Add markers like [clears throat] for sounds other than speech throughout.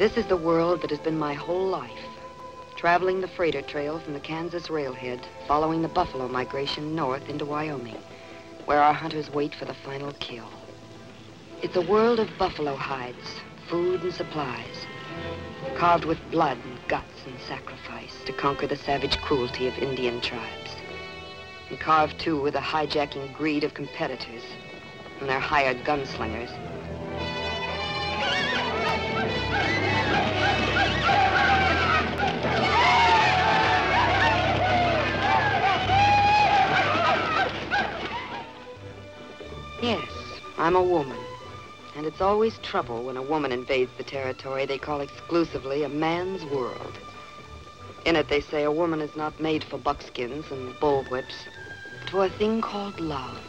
This is the world that has been my whole life. Traveling the freighter trail from the Kansas railhead, following the buffalo migration north into Wyoming, where our hunters wait for the final kill. It's a world of buffalo hides, food and supplies, carved with blood and guts and sacrifice to conquer the savage cruelty of Indian tribes. And carved, too, with the hijacking greed of competitors and their hired gunslingers. I'm a woman. And it's always trouble when a woman invades the territory they call exclusively a man's world. In it, they say a woman is not made for buckskins and bullwhips, but for a thing called love.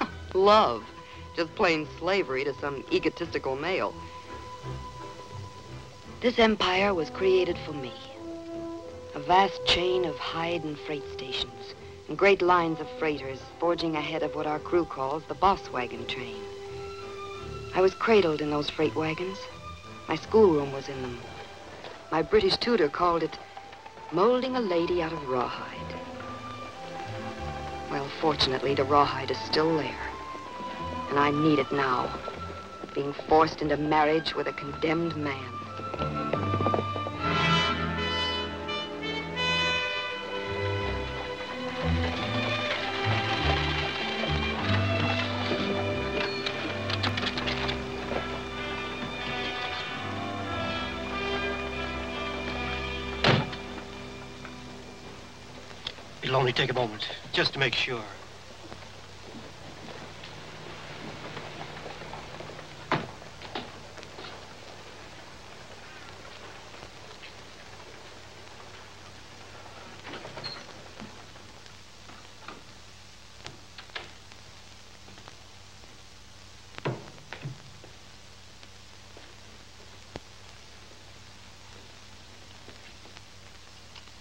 [laughs] love. Just plain slavery to some egotistical male. This empire was created for me. A vast chain of hide and freight stations, and great lines of freighters forging ahead of what our crew calls the boss wagon train. I was cradled in those freight wagons. My schoolroom was in them. My British tutor called it molding a lady out of rawhide. Well, fortunately, the rawhide is still there. And I need it now, being forced into marriage with a condemned man. It'll only take a moment, just to make sure.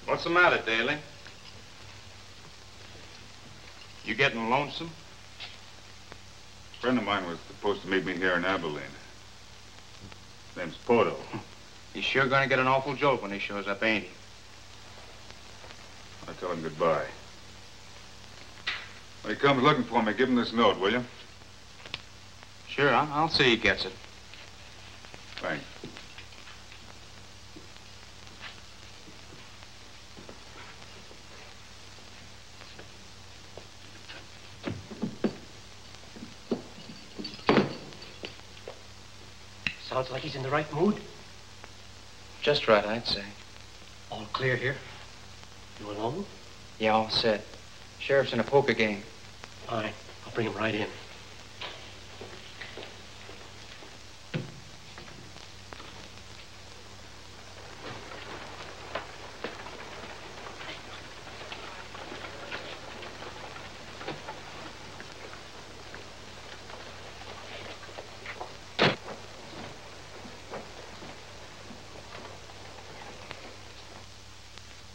What's the matter, Daly? You getting lonesome? A friend of mine was supposed to meet me here in Abilene. His name's Porto. He's sure gonna get an awful jolt when he shows up, ain't he? I tell him goodbye. When he comes looking for me, give him this note, will you? Sure, I'll, I'll see he gets it. Sounds like he's in the right mood. Just right, I'd say. All clear here. You alone? Yeah, all set. Sheriff's in a poker game. Fine. I'll bring him right in.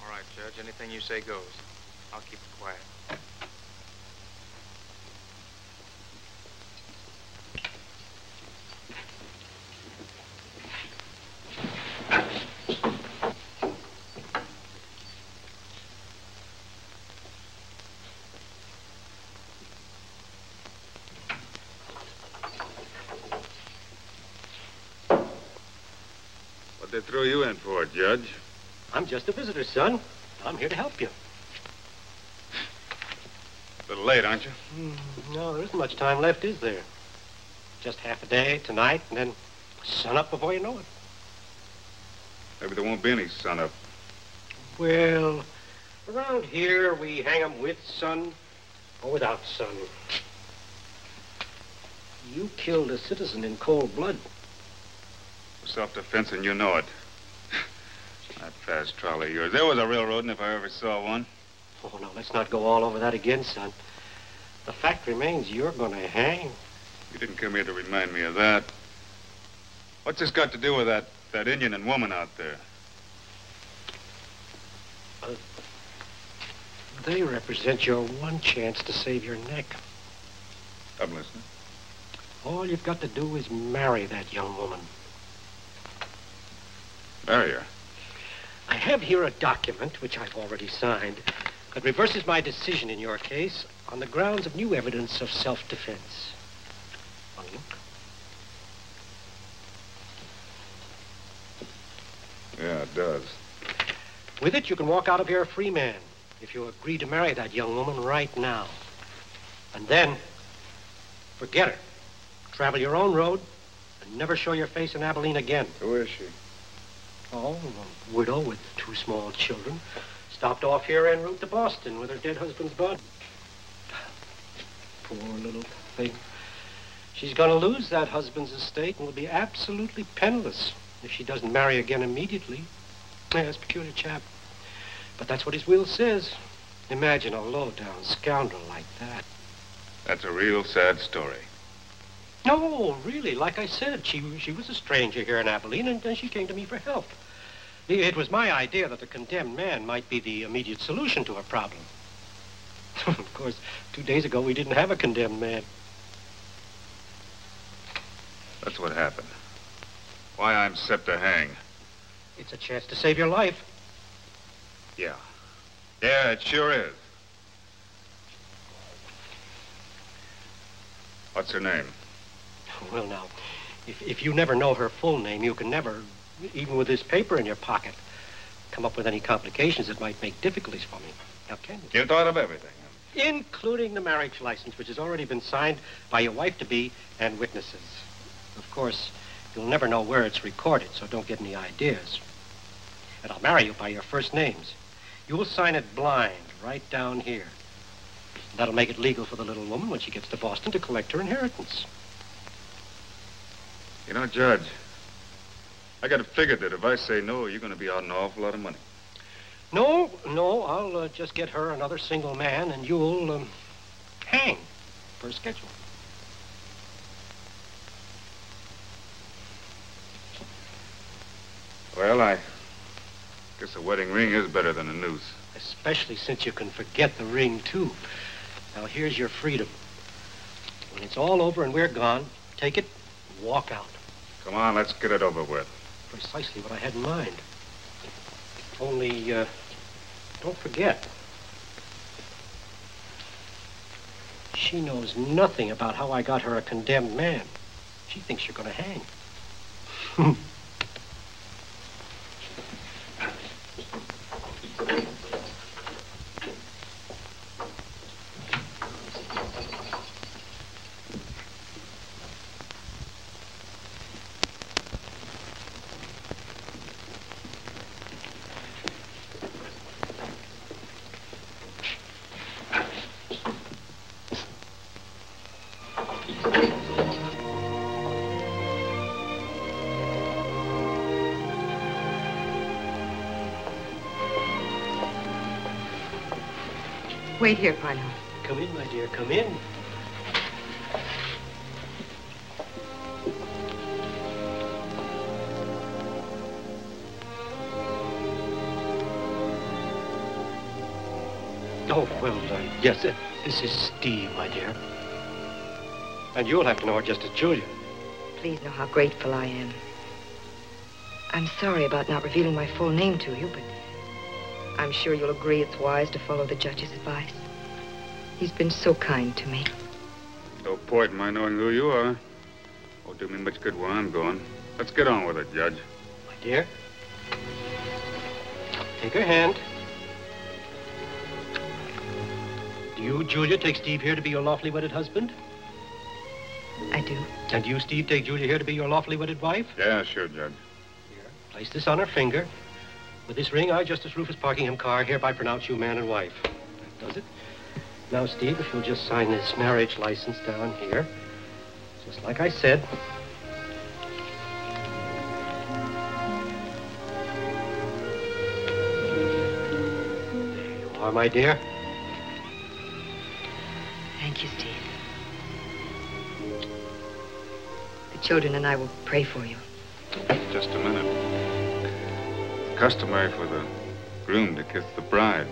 All right, Judge. Anything you say goes. I'll keep it quiet. What they throw you in for, it, Judge? I'm just a visitor, son. I'm here to help you. A little late, aren't you? Hmm, no, there isn't much time left, is there? Just half a day tonight, and then sun up before you know it. Maybe there won't be any sun up. Well, around here we hang 'em with sun or without sun. You killed a citizen in cold blood. Self-defense, and you know it. [laughs] that fast trolley of yours. There was a railroad, and if I ever saw one. Oh, no, let's not go all over that again, son. The fact remains you're going to hang. You didn't come here to remind me of that. What's this got to do with that, that Indian and woman out there? They represent your one chance to save your neck. I'm listening. All you've got to do is marry that young woman. Marry her. I have here a document, which I've already signed, that reverses my decision in your case on the grounds of new evidence of self-defense. To look? Yeah, it does. With it, you can walk out of here a free man if you agree to marry that young woman right now. And then, forget her. Travel your own road and never show your face in Abilene again. Who is she? Oh, a widow with two small children. Stopped off here en route to Boston with her dead husband's body. Poor little thing. She's going to lose that husband's estate and will be absolutely penniless if she doesn't marry again immediately. Yes, peculiar chap. But that's what his will says. Imagine a low-down scoundrel like that. That's a real sad story. No, really, like I said, she, she was a stranger here in Abilene, and then she came to me for help. It was my idea that the condemned man might be the immediate solution to her problem. [laughs] of course, two days ago, we didn't have a condemned man. That's what happened. Why I'm set to hang. It's a chance to save your life. Yeah. Yeah, it sure is. What's her name? Well, now, if, if you never know her full name, you can never, even with this paper in your pocket, come up with any complications that might make difficulties for me. Now, can you? You thought of everything. Including the marriage license, which has already been signed by your wife-to-be and witnesses. Of course, you'll never know where it's recorded, so don't get any ideas. And I'll marry you by your first names. You'll sign it blind, right down here. That'll make it legal for the little woman when she gets to Boston to collect her inheritance. You know, Judge, I got to figure that if I say no, you're going to be out an awful lot of money. No, no, I'll uh, just get her another single man, and you'll um, hang per schedule. Well, I guess a wedding ring is better than a noose. Especially since you can forget the ring, too. Now, here's your freedom. When it's all over and we're gone, take it and walk out. Come on, let's get it over with. Precisely what I had in mind. Only, uh, don't forget. She knows nothing about how I got her a condemned man. She thinks you're going to hang. [laughs] Wait here. Come in, my dear, come in. Oh, well, uh, yes, uh, this is Steve, my dear. And you'll have to know her just as Julia. Please know how grateful I am. I'm sorry about not revealing my full name to you, but I'm sure you'll agree it's wise to follow the judge's advice. He's been so kind to me. No point in my knowing who you are. Won't do me much good where I'm going. Let's get on with it, Judge. My dear. Take her hand. Do you, Julia, take Steve here to be your lawfully wedded husband? I do. And do you, Steve, take Julia here to be your lawfully wedded wife? Yeah, sure, Judge. Here. Place this on her finger. With this ring, I, Justice Rufus Parkingham Carr, hereby pronounce you man and wife. That does it. Now, Steve, if you'll just sign this marriage license down here. Just like I said. There you are, my dear. Thank you, Steve. The children and I will pray for you. Just a minute. Customary for the groom to kiss the bride.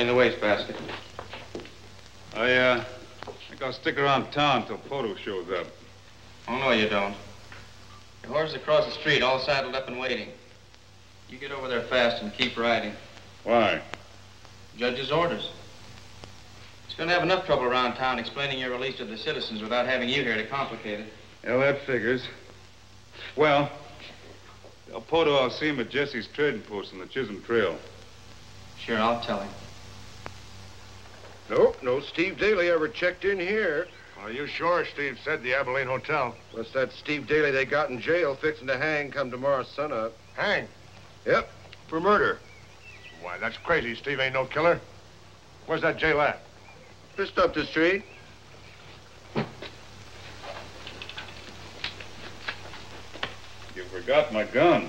In the wastebasket. I, uh, think I'll stick around town till Poto shows up. Oh, no, you don't. Your horse is across the street, all saddled up and waiting. You get over there fast and keep riding. Why? Judge's orders. He's going to have enough trouble around town explaining your release to the citizens without having you here to complicate it. Yeah, that figures. Well, tell Poto I'll see him at Jesse's trading post on the Chisholm Trail. Sure, I'll tell him. Nope, no Steve Daly ever checked in here. Are you sure Steve said the Abilene Hotel? What's that Steve Daly they got in jail fixing to hang come tomorrow sunup? Hang. Yep, for murder. Why, that's crazy. Steve ain't no killer. Where's that jail at? Just up the street. You forgot my gun.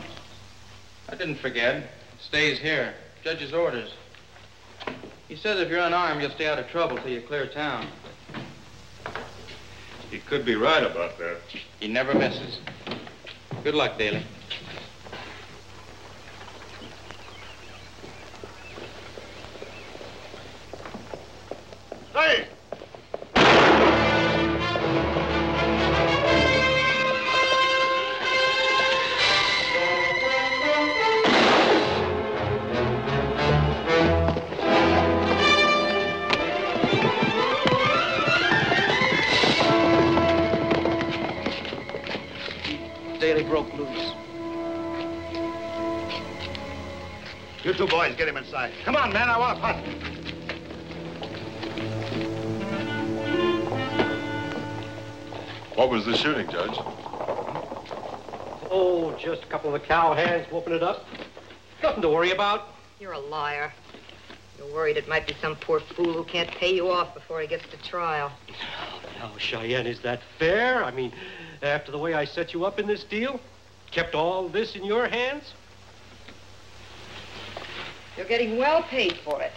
I didn't forget. It stays here. Judge's orders. He says if you're unarmed, you'll stay out of trouble till you clear town. He could be right about that. He never misses. Good luck, Daly. Hey! Boys, get him inside. Come on, man, I want a punt. What was the shooting, Judge? Oh, just a couple of the cow hands whooping it up. Nothing to worry about. You're a liar. You're worried it might be some poor fool who can't pay you off before he gets to trial. Now, Cheyenne, is that fair? I mean, after the way I set you up in this deal, kept all this in your hands? You're getting well paid for it.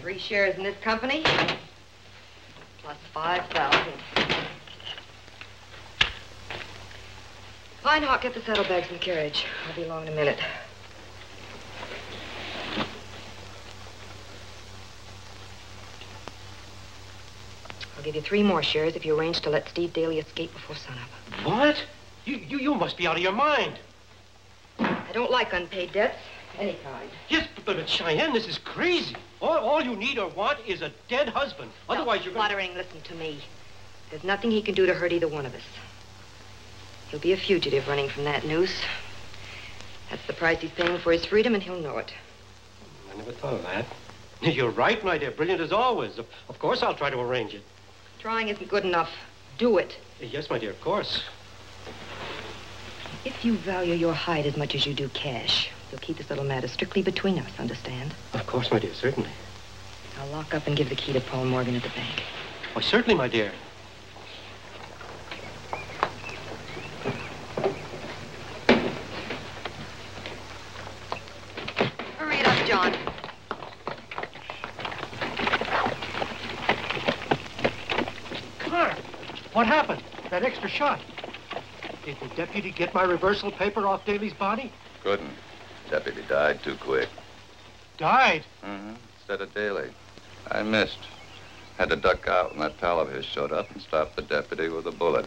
Three shares in this company, plus five thousand. Pinehawk, get the saddlebags in the carriage. I'll be along in a minute. I'll give you three more shares if you arrange to let Steve Daly escape before sunup. What? You, you, you must be out of your mind. I don't like unpaid debts, any kind. Yes, but, but Cheyenne, this is crazy. All, all you need or want is a dead husband. Otherwise, Stop you're going fluttering. Listen to me. There's nothing he can do to hurt either one of us. He'll be a fugitive running from that noose. That's the price he's paying for his freedom, and he'll know it. I never thought of that. [laughs] You're right, my dear. Brilliant as always. Of, of course I'll try to arrange it. Trying isn't good enough. Do it. Yes, my dear, of course. If you value your hide as much as you do cash, you'll keep this little matter strictly between us, understand? Of course, my dear, certainly. I'll lock up and give the key to Paul Morgan at the bank. Why, certainly, my dear. Hurry it up, John. Clark, what happened? That extra shot. Did the deputy get my reversal paper off Daly's body? Couldn't. Deputy died too quick. Died. Mm-hmm. Instead of Daly. I missed. Had to duck out when that pal of his showed up and stopped the deputy with a bullet.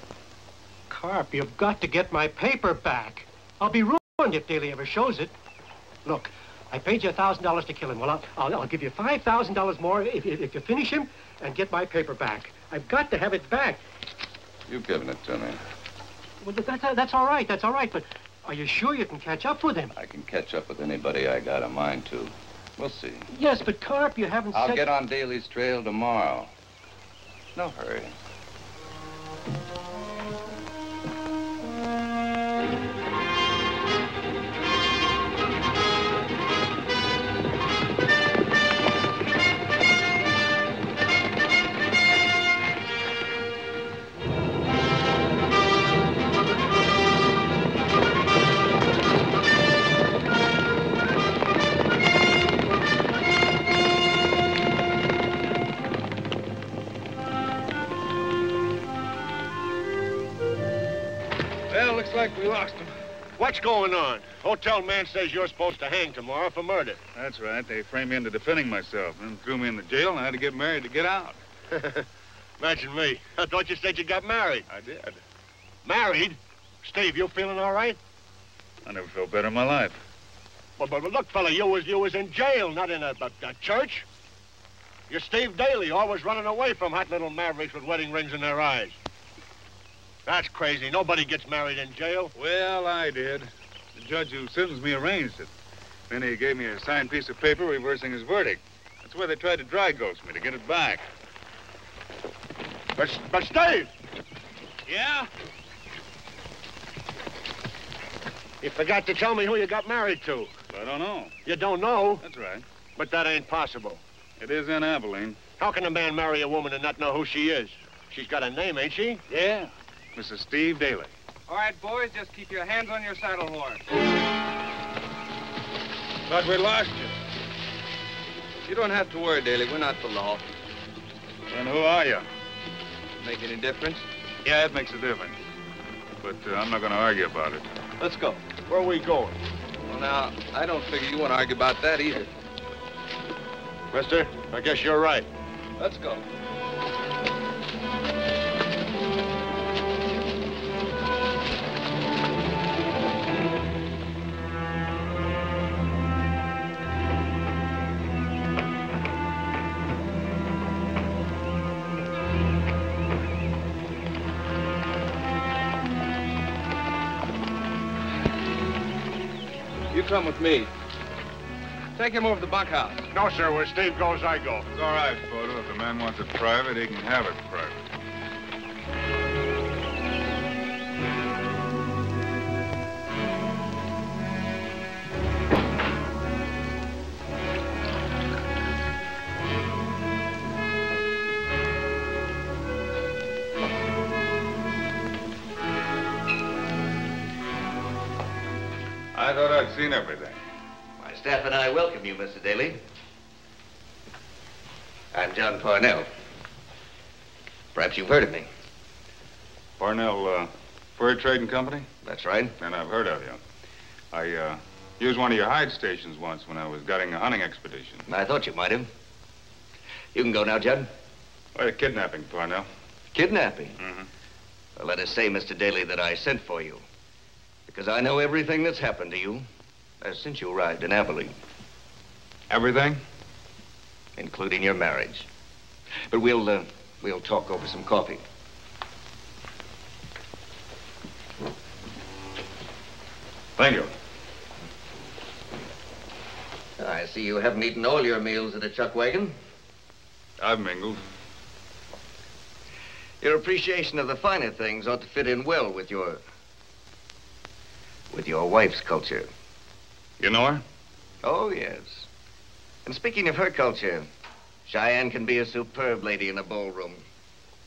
Carp, you've got to get my paper back. I'll be ruined if Daly ever shows it. Look, I paid you a thousand dollars to kill him. Well, I'll, I'll, I'll give you five thousand dollars more if, if, if you finish him and get my paper back. I've got to have it back. You've given it to me. Well, that's, that's all right. That's all right. But are you sure you can catch up with him? I can catch up with anybody I got a mind to. We'll see. Yes, but Carp, you haven't I'll said... get on Daly's trail tomorrow. No hurry. What's going on? Hotel man says you're supposed to hang tomorrow for murder. That's right. They framed me into defending myself, then threw me in the jail, and I had to get married to get out. [laughs] Imagine me. I thought you said you got married. I did. Married? Steve, you feeling all right? I never felt better in my life. But, but, but look, fella, you was you was in jail, not in a, a, a church. You're Steve Daly, always running away from hot little mavericks with wedding rings in their eyes. That's crazy. Nobody gets married in jail. Well, I did. The judge who sentenced me arranged it. Then he gave me a signed piece of paper reversing his verdict. That's why they tried to dry-gulch me to get it back. But, but Steve, Yeah? you forgot to tell me who you got married to. I don't know. You don't know, That's right. but that ain't possible. It is in Abilene. How can a man marry a woman and not know who she is? She's got a name, ain't she? Yeah. Mrs. Steve Daly. All right, boys, just keep your hands on your saddle horn. Thought we lost you. You don't have to worry, Daly. We're not the law. Then who are you? Make any difference? Yeah, it makes a difference. But uh, I'm not going to argue about it. Let's go. Where are we going? Well, now, I don't figure you want to argue about that either. Mister, I guess you're right. Let's go. Come with me. Take him over to the bunkhouse. No, sir. Where Steve goes, I go. It's all right, Photo. If the man wants it private, he can have it private. Everything. My staff and I welcome you, Mr. Daly. I'm John Parnell. Perhaps you've heard of me. Parnell, uh, Fur Trading Company? That's right. And I've heard of you. I, uh, used one of your hide stations once when I was guiding a hunting expedition. I thought you might have. You can go now, Judd. Why, a kidnapping, Parnell. Kidnapping. Mm-hmm. Well, let us say, Mr. Daly, that I sent for you. Because I know everything that's happened to you uh, since you arrived in Abilene, Everything? including your marriage. But we'll, uh, we'll talk over some coffee. Thank you. I see you haven't eaten all your meals at a chuck wagon. I've mingled. Your appreciation of the finer things ought to fit in well with your... with your wife's culture. You know her? Oh, yes. And speaking of her culture, Cheyenne can be a superb lady in a ballroom.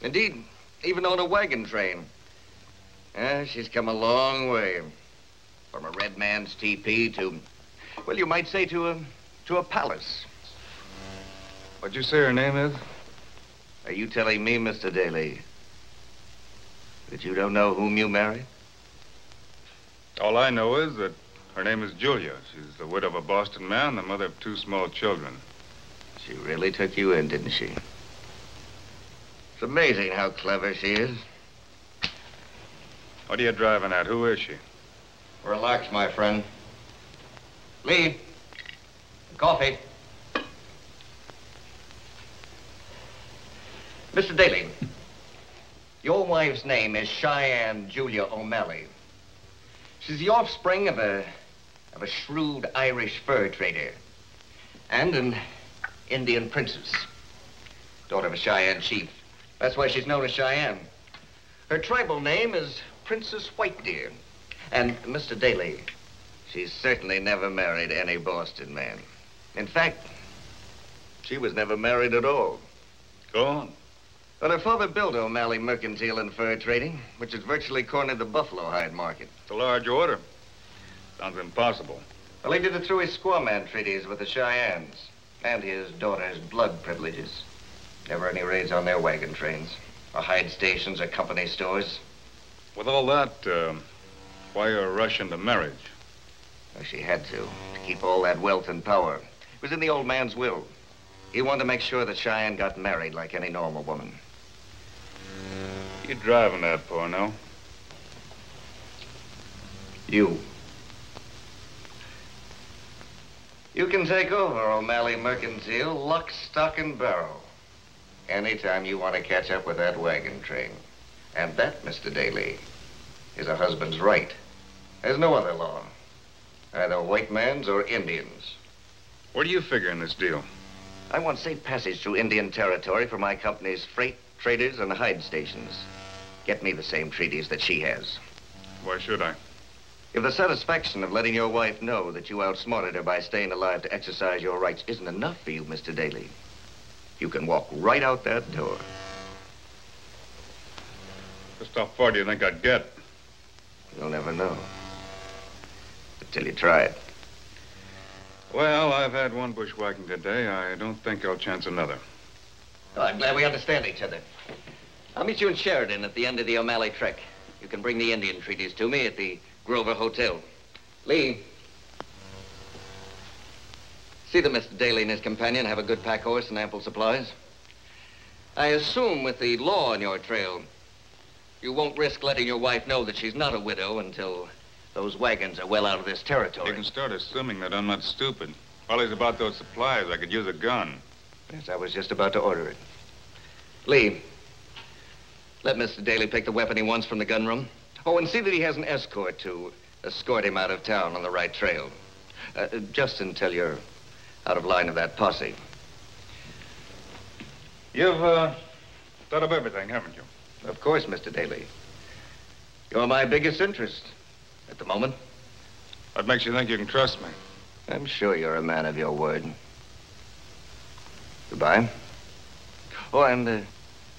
Indeed, even on a wagon train. Ah, she's come a long way. From a red man's teepee to, well, you might say to a, to a palace. What'd you say her name is? Are you telling me, Mr. Daly, that you don't know whom you married? All I know is that her name is Julia. She's the widow of a Boston man, the mother of two small children. She really took you in, didn't she? It's amazing how clever she is. What are you driving at? Who is she? Relax, my friend. Lee, coffee. Mr. Daly, your wife's name is Cheyenne Julia O'Malley. She's the offspring of a of a shrewd Irish fur trader and an Indian princess, daughter of a Cheyenne chief. That's why she's known as Cheyenne. Her tribal name is Princess White Deer. And Mr. Daly, she's certainly never married any Boston man. In fact, she was never married at all. Go on. Well, her father built O'Malley Mercantile and Fur Trading, which has virtually cornered the buffalo hide market. It's a large order. Sounds impossible. Well, he did it through his squaw man treaties with the Cheyennes and his daughter's blood privileges. Never any raids on their wagon trains, or hide stations or company stores. With all that, um, Why a rush into marriage? Well, she had to, to keep all that wealth and power. It was in the old man's will. He wanted to make sure that Cheyenne got married like any normal woman. You driving that, Parnell? You. You can take over O'Malley Mercantile, lock, stock, and barrel. Anytime you want to catch up with that wagon train. And that, Mr. Daly, is a husband's right. There's no other law. Either white man's or Indians. What do you figure in this deal? I want safe passage through Indian territory for my company's freight, traders, and hide stations. Get me the same treaties that she has. Why should I? If the satisfaction of letting your wife know that you outsmarted her by staying alive to exercise your rights isn't enough for you, Mr. Daly, you can walk right out that door. Just how far do you think I'd get? You'll never know. Until you try it. Well, I've had one bushwhacking today. I don't think I'll chance another. Oh, I'm glad we understand each other. I'll meet you in Sheridan at the end of the O'Malley trek. You can bring the Indian treaties to me at the Grover Hotel. Lee. See that Mr. Daly and his companion have a good pack horse and ample supplies. I assume with the law on your trail, you won't risk letting your wife know that she's not a widow until those wagons are well out of this territory. You can start assuming that I'm not stupid. While he's about those supplies, I could use a gun. Yes, I was just about to order it. Lee, let Mr. Daly pick the weapon he wants from the gun room. Oh, and see that he has an escort to escort him out of town on the right trail. Uh, just until you're out of line of that posse. You've, uh, thought of everything, haven't you? Of course, Mr. Daly. You're my biggest interest at the moment. What makes you think you can trust me? I'm sure you're a man of your word. Goodbye. Oh, and uh,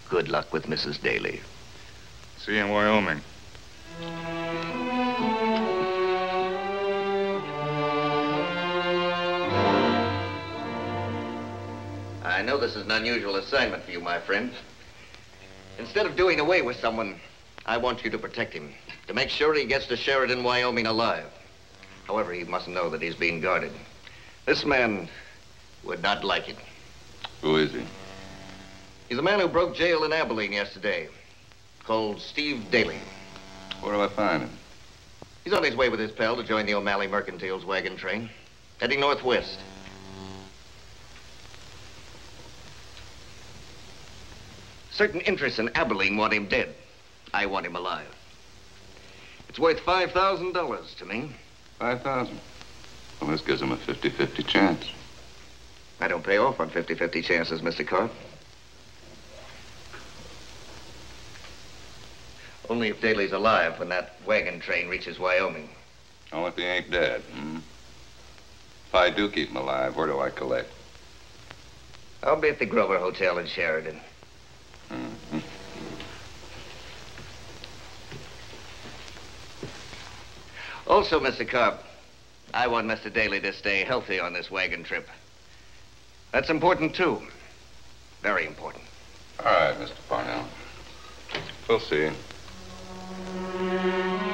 good luck with Mrs. Daly. See you in Wyoming. I know this is an unusual assignment for you, my friend. Instead of doing away with someone, I want you to protect him, to make sure he gets to Sheridan, Wyoming alive. However, he must know that he's being guarded. This man would not like it. Who is he? He's a man who broke jail in Abilene yesterday, called Steve Daly. Where do I find him? He's on his way with his pal to join the O'Malley Mercantile's wagon train, heading northwest. Certain interests in Abilene want him dead. I want him alive. It's worth $5,000 to me. 5000 Well, this gives him a 50-50 chance. I don't pay off on 50-50 chances, Mr. Carp. Only if Daly's alive when that wagon train reaches Wyoming. Only if he ain't dead, hmm? If I do keep him alive, where do I collect? I'll be at the Grover Hotel in Sheridan. Mhm. Also, Mr. Carp, I want Mr. Daly to stay healthy on this wagon trip. That's important, too. Very important. All right, Mr. Parnell. We'll see. I'm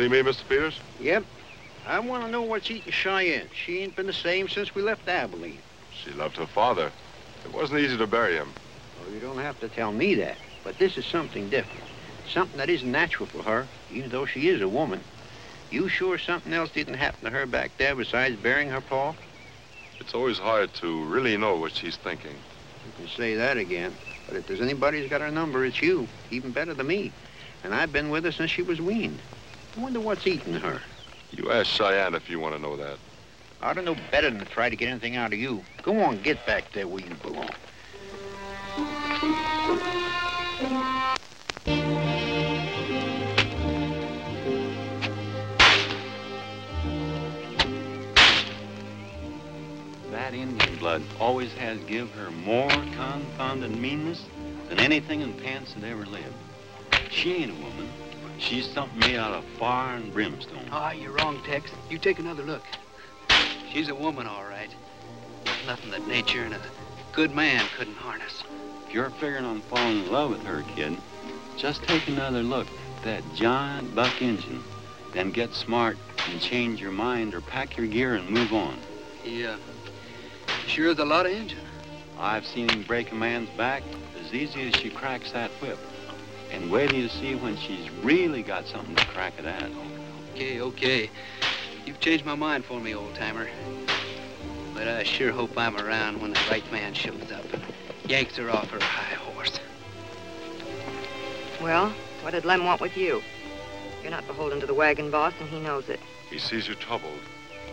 see me, Mr. Peters? Yep. I want to know what's eating Cheyenne. She ain't been the same since we left Abilene. She loved her father. It wasn't easy to bury him. Well, you don't have to tell me that. But this is something different. Something that isn't natural for her, even though she is a woman. You sure something else didn't happen to her back there besides burying her paw? It's always hard to really know what she's thinking. You can say that again. But if there's anybody who's got her number, it's you. Even better than me. And I've been with her since she was weaned. I wonder what's eating her. You ask Cheyenne if you want to know that. I don't know better than to try to get anything out of you. Go on, get back there where you belong. That Indian blood always has give her more confounded meanness than anything in pants that ever lived. She ain't a woman. She's something made out of fire and brimstone. Ah, you're wrong, Tex. You take another look. She's a woman, all right. Nothing that nature and a good man couldn't harness. If you're figuring on falling in love with her, kid, just take another look at that giant buck engine. Then get smart and change your mind or pack your gear and move on. Yeah. Sure is a lot of engine. I've seen him break a man's back as easy as she cracks that whip. And wait till you see when she's really got something to crack it at. Okay, okay. You've changed my mind for me, old-timer. But I sure hope I'm around when the right man shows up and yanks her off her high horse. Well, what did Lem want with you? You're not beholden to the wagon boss, and he knows it. He sees you troubled.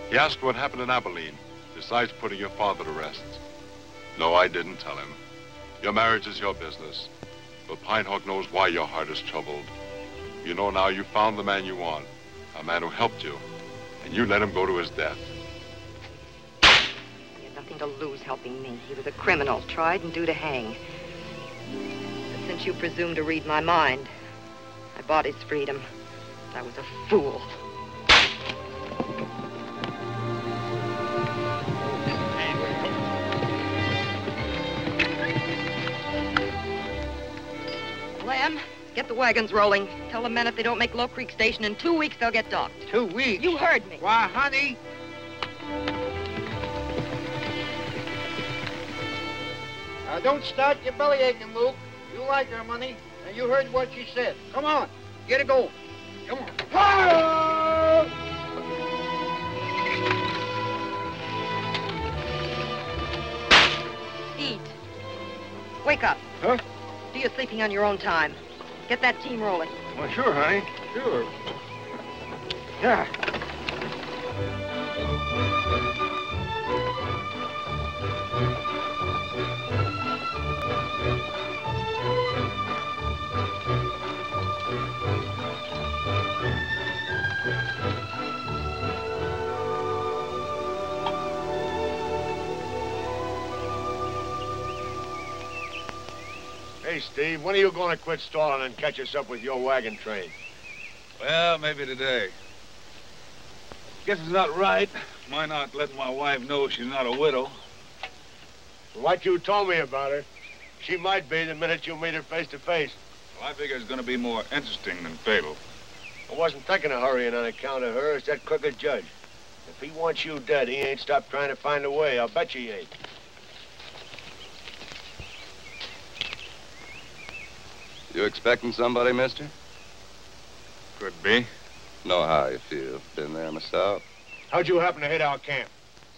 He asked what happened in Abilene, besides putting your father to rest. No, I didn't tell him. Your marriage is your business. But Pinehawk knows why your heart is troubled. You know now you found the man you want, a man who helped you, and you let him go to his death. He had nothing to lose helping me. He was a criminal, tried and due to hang. But since you presumed to read my mind, I bought his freedom. I was a fool. Lem, get the wagons rolling. Tell the men if they don't make Low Creek Station in two weeks, they'll get docked. Two weeks? You heard me. Why, honey. Uh, don't start your belly aching, Luke. You like her money, and you heard what she said. Come on, get it going. Come on. Eat. Wake up. Huh? Do your sleeping on your own time. Get that team rolling. Well, sure, honey. Sure. Yeah. Hey, Steve, when are you going to quit stalling and catch us up with your wagon train? Well, maybe today. Guess it's not right. My not letting my wife know she's not a widow. What you told me about her, she might be the minute you meet her face to face. Well, I figure it's going to be more interesting than fatal. I wasn't thinking of hurrying on account of her. It's that crooked judge. If he wants you dead, he ain't stopped trying to find a way. I'll bet you he ain't. You expecting somebody, mister? Could be. Know how you feel. Been there myself. How'd you happen to hit our camp?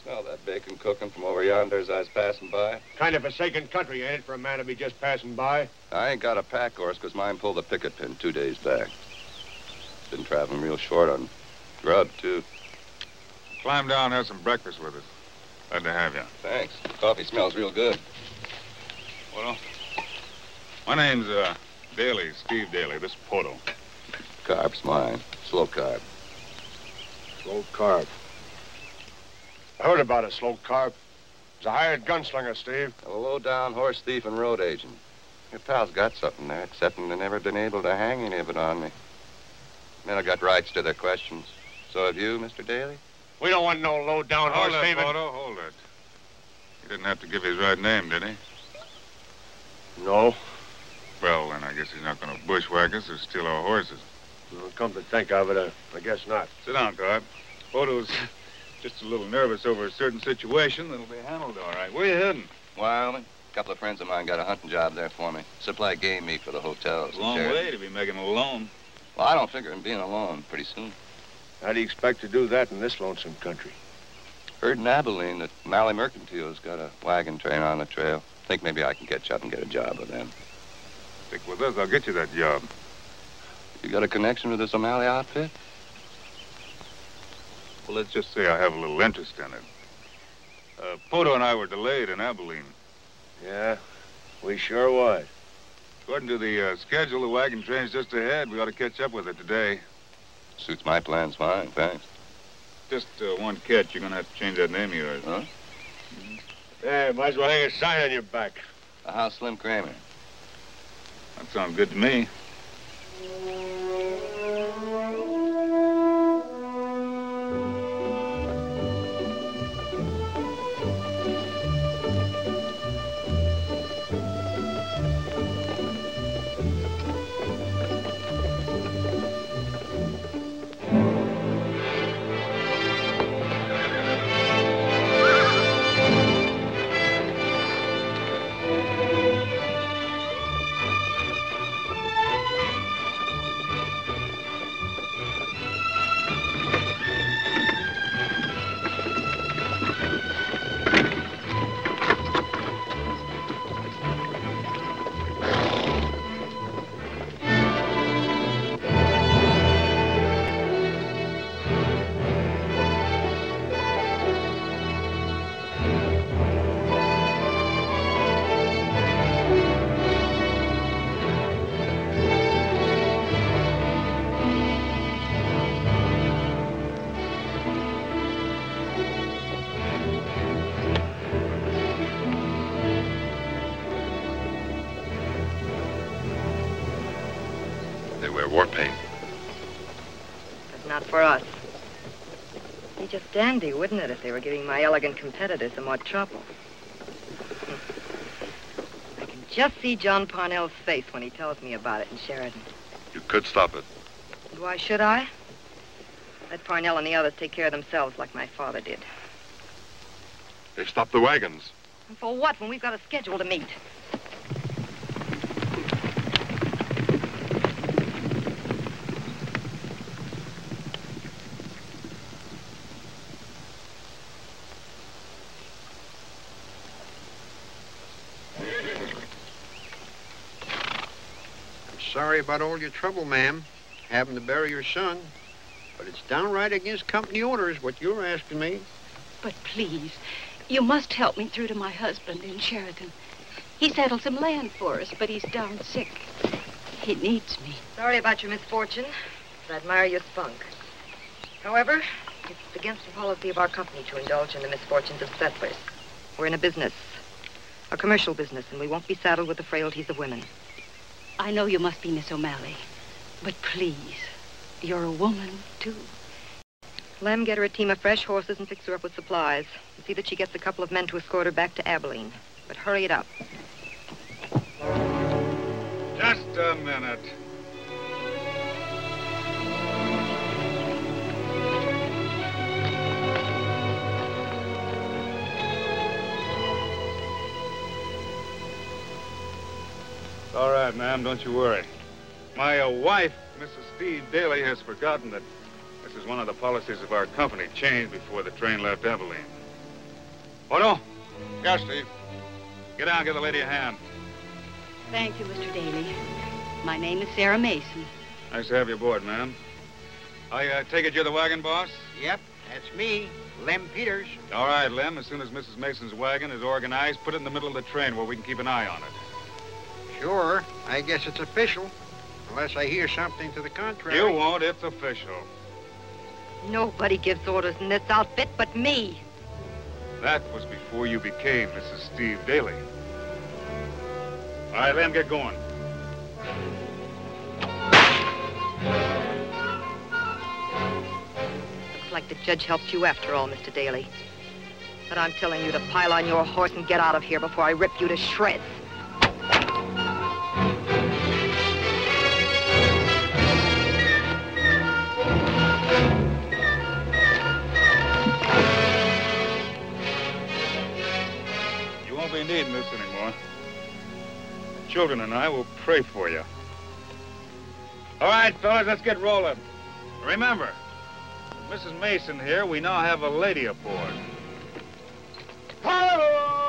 Smell that bacon cooking from over yonder as I was passing by? Kind of forsaken country, ain't it, for a man to be just passing by? I ain't got a pack horse 'cause mine pulled a picket pin two days back. Been traveling real short on grub, too. Climb down and have some breakfast with us. Glad to have you. Thanks. Coffee smells real good. Well, my name's, uh, Daly, Steve Daly. This is Poto. Carb's mine. Slow carb. Slow carb. I heard about it, slow carb. He's a hired gunslinger, Steve. A low-down horse thief and road agent. Your pal's got something there, excepting they never been able to hang any of it on me. Men have got rights to their questions. So have you, Mr. Daly? We don't want no low-down Hold horse it, thieving. Porto, hold it. He didn't have to give his right name, did he? No. Well, then I guess he's not going to bushwhack us or steal our horses. Well, come to think of it, uh, I guess not. Sit down, Carp. Porto's just a little nervous over a certain situation that'll be handled all right. Where you heading? Wyoming. A couple of friends of mine got a hunting job there for me. Supply game meat for the hotels. in Long Sheridan. way to be making alone. Well, I don't figure on being alone pretty soon. How do you expect to do that in this lonesome country? Heard in Abilene that Malley Mercantile's got a wagon train on the trail. Think maybe I can catch up and get a job with them. Stick with us. I'll get you that job. You got a connection with this O'Malley outfit? Well, let's just say I have a little interest in it. Uh, Poto and I were delayed in Abilene. Yeah, we sure was. According to the uh, schedule, the wagon train's just ahead. We ought to catch up with it today. Suits my plans fine, thanks. Just uh, one catch. You're going to have to change that name of yours. Huh? Yeah, might as well hang a sign on your back. Uh, how's Slim Kramer? That sounds good to me. For us. Be just dandy, wouldn't it, if they were giving my elegant competitors some more trouble? I can just see John Parnell's face when he tells me about it in Sheridan. You could stop it. And why should I? Let Parnell and the others take care of themselves like my father did. They stopped the wagons. And for what when we've got a schedule to meet? I'm sorry about all your trouble, ma'am, having to bury your son. But it's downright against company orders what you're asking me. But please, you must help me through to my husband in Sheridan. He settled some land for us, but he's down sick. He needs me. Sorry about your misfortune, but I admire your spunk. However, it's against the policy of our company to indulge in the misfortunes of settlers. We're in a business, a commercial business, and we won't be saddled with the frailties of women. I know you must be Miss O'Malley, but please, you're a woman, too. Lem, get her a team of fresh horses and fix her up with supplies. And see that she gets a couple of men to escort her back to Abilene. But hurry it up. Just a minute. All right, ma'am, don't you worry. My uh, wife, Mrs. Steve Daly, has forgotten that this is one of the policies of our company, changed before the train left Abilene. Otto? Yeah, Steve. Get down, give the lady a hand. Thank you, Mr. Daly. My name is Sarah Mason. Nice to have you aboard, ma'am. I uh, take it you're the wagon boss? Yep, that's me, Lem Peters. All right, Lem. As soon as Mrs. Mason's wagon is organized, put it in the middle of the train where we can keep an eye on it. Sure, I guess it's official. Unless I hear something to the contrary. You won't. It's official. Nobody gives orders in this outfit but me. That was before you became Mrs. Steve Daly. All right, Lem, get going. Looks like the judge helped you after all, Mr. Daly. But I'm telling you to pile on your horse and get out of here before I rip you to shreds. You won't be needing this anymore. The children and I will pray for you. All right, fellas, let's get rolling. Remember, Mrs. Mason here, we now have a lady aboard. Hello!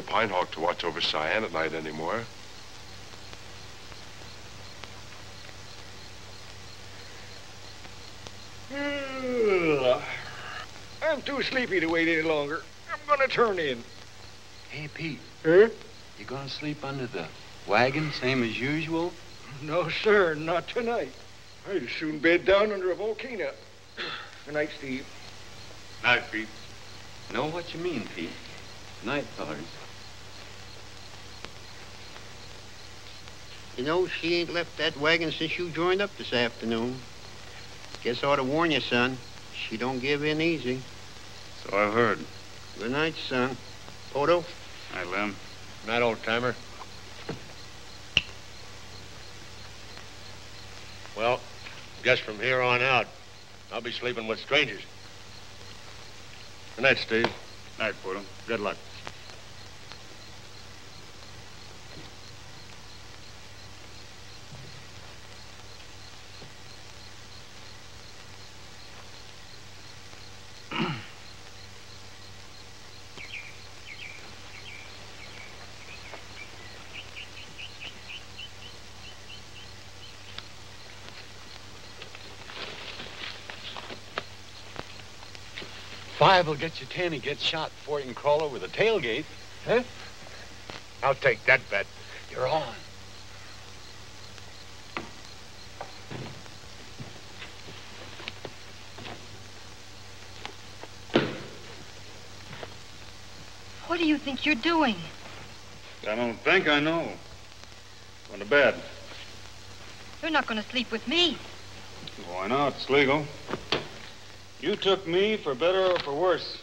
For Pinehawk to watch over Cheyenne at night anymore. [sighs] I'm too sleepy to wait any longer. I'm gonna turn in. Hey, Pete. Huh? You gonna sleep under the wagon, same as usual? No, sir, not tonight. I'd as soon bed down under a volcano. [clears throat] Good night, Steve. Night, Pete. Know what you mean, Pete. Night, fellers. You know, she ain't left that wagon since you joined up this afternoon. Guess I ought to warn you, son. She don't give in easy. So I've heard. Good night, son. Poto? Night, Lem. Night, old timer. Well, guess from here on out, I'll be sleeping with strangers. Good night, Steve. Night, Porto. Good luck. Five will get you ten. He gets shot before he can crawl over the tailgate. Huh? I'll take that bet. You're on. What do you think you're doing? I don't think I know. Going to bed. You're not going to sleep with me. Why not? It's legal. You took me for better or for worse.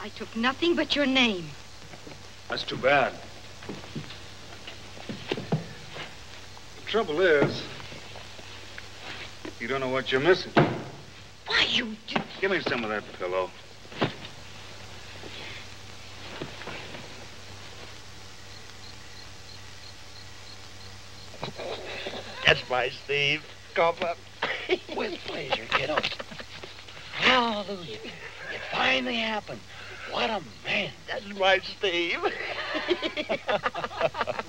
I took nothing but your name. That's too bad. The trouble is, you don't know what you're missing. Why, you... Give me some of that pillow. That's my Steve. Cough up. With pleasure, kiddo. Hallelujah. It finally happened. What a man. That's my Steve. [laughs]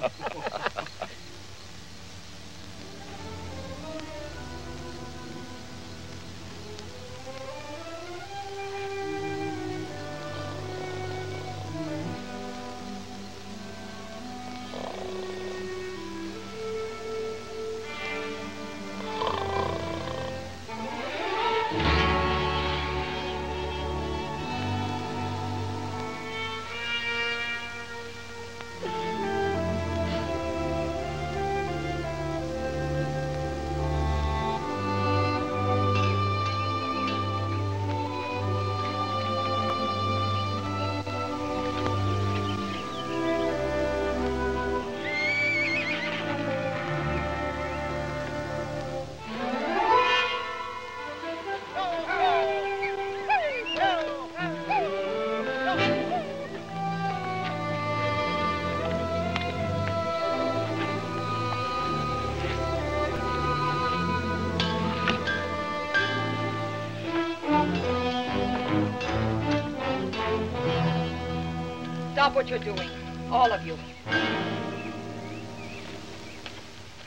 Stop what you're doing. All of you.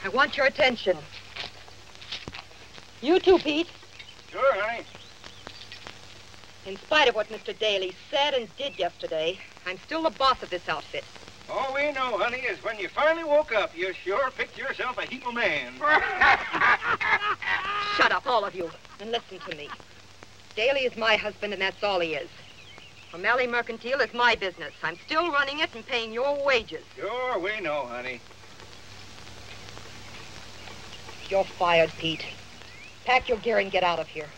I want your attention. You too, Pete. Sure, honey. In spite of what Mr. Daly said and did yesterday, I'm still the boss of this outfit. All we know, honey, is when you finally woke up, you sure picked yourself a heap of man. [laughs] Shut up, all of you, and listen to me. Daly is my husband, and that's all he is. O'Malley Mercantile is my business. I'm still running it and paying your wages. Sure, we know, honey. You're fired, Pete. Pack your gear and get out of here.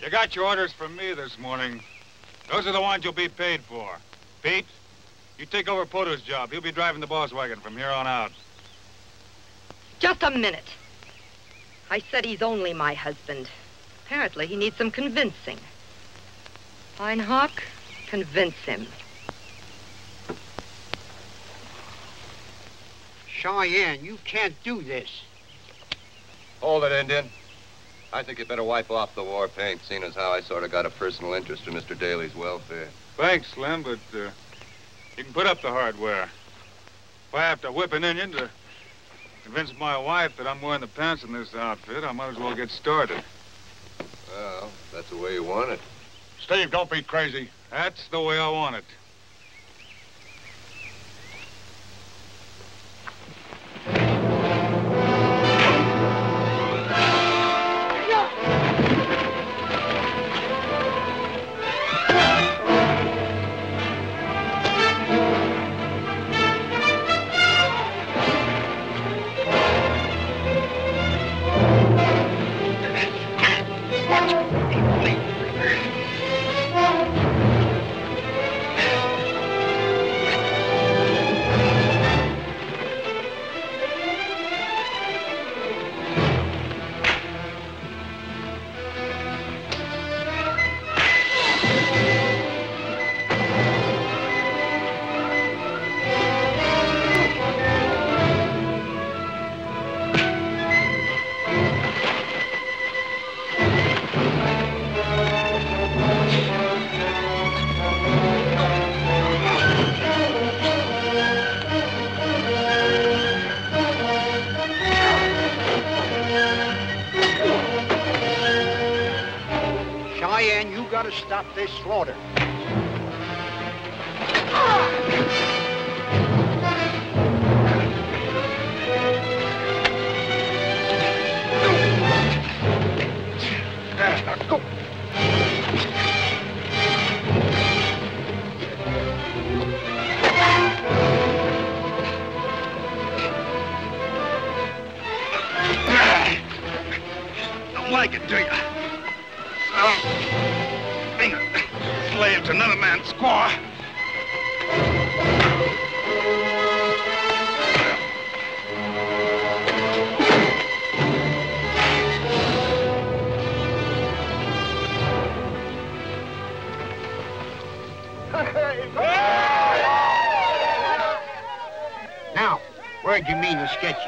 You got your orders from me this morning. Those are the ones you'll be paid for. Pete, you take over Poto's job. He'll be driving the boss wagon from here on out. Just a minute. I said he's only my husband. Apparently, he needs some convincing. Pinehawk, convince him. Cheyenne, you can't do this. Hold it, Indian. I think you'd better wipe off the war paint, seeing as how I sort of got a personal interest in Mr. Daly's welfare. Thanks, Slim, but uh, you can put up the hardware. If I have to whip an Indian to convince my wife that I'm wearing the pants in this outfit, I might as well get started. Well, that's the way you want it. Steve, don't be crazy. That's the way I want it. Where'd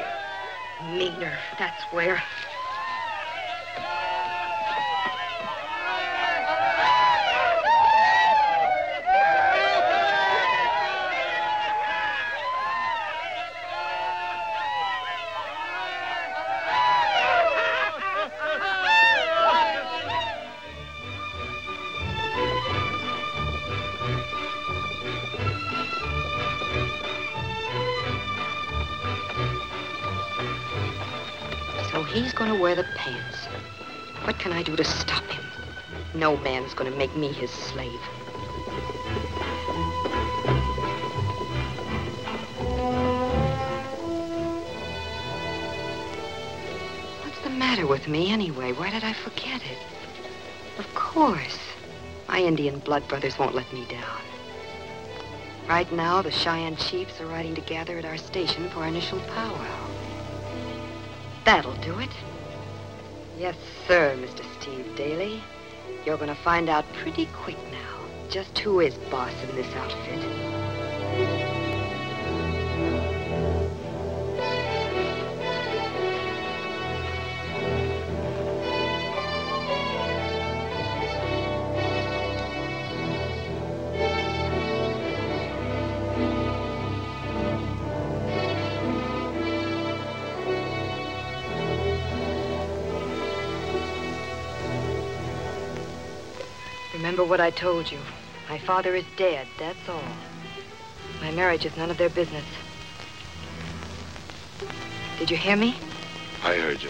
wear the pants. What can I do to stop him? No man's going to make me his slave. What's the matter with me anyway? Why did I forget it? Of course. My Indian blood brothers won't let me down. Right now, the Cheyenne chiefs are riding together at our station for our initial powwow. That'll do it. Yes, sir, Mr. Steve Daly. You're going to find out pretty quick now just who is boss in this outfit. What I told you. My father is dead, that's all. My marriage is none of their business. Did you hear me? I heard you.